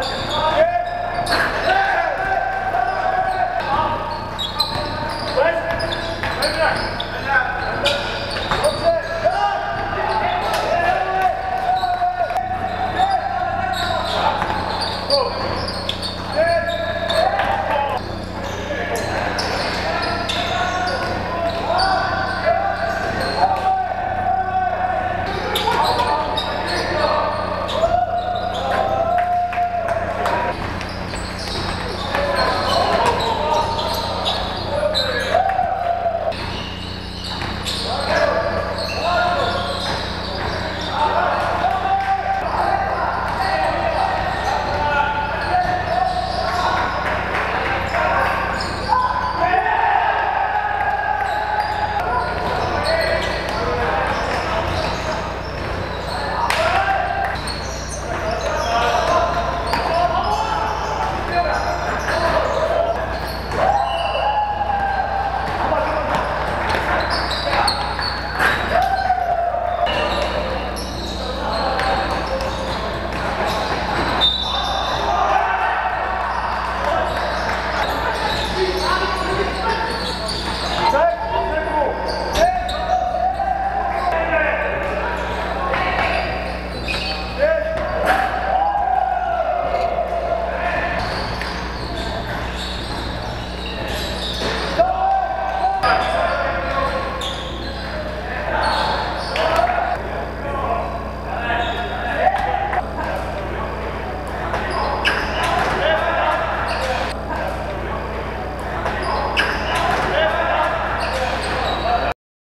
Let's go.